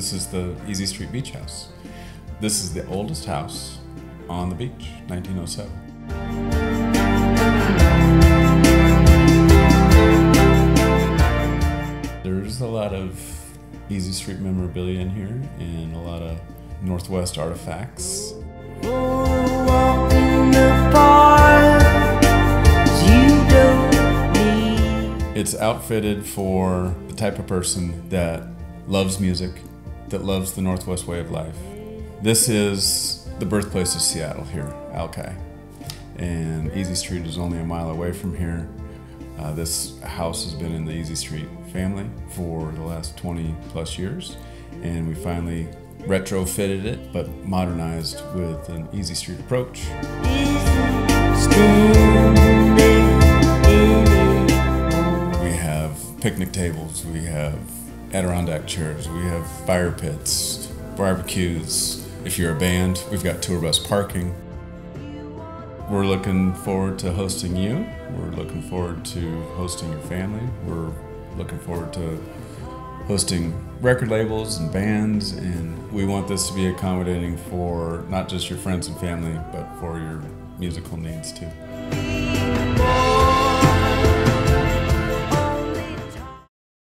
This is the Easy Street Beach House. This is the oldest house on the beach, 1907. There's a lot of Easy Street memorabilia in here and a lot of Northwest artifacts. It's outfitted for the type of person that loves music, that loves the Northwest way of life. This is the birthplace of Seattle here, Alki. And Easy Street is only a mile away from here. Uh, this house has been in the Easy Street family for the last 20 plus years. And we finally retrofitted it, but modernized with an Easy Street approach. We have picnic tables, we have Adirondack chairs, we have fire pits, barbecues. If you're a band, we've got tour bus parking. We're looking forward to hosting you. We're looking forward to hosting your family. We're looking forward to hosting record labels and bands, and we want this to be accommodating for not just your friends and family, but for your musical needs too.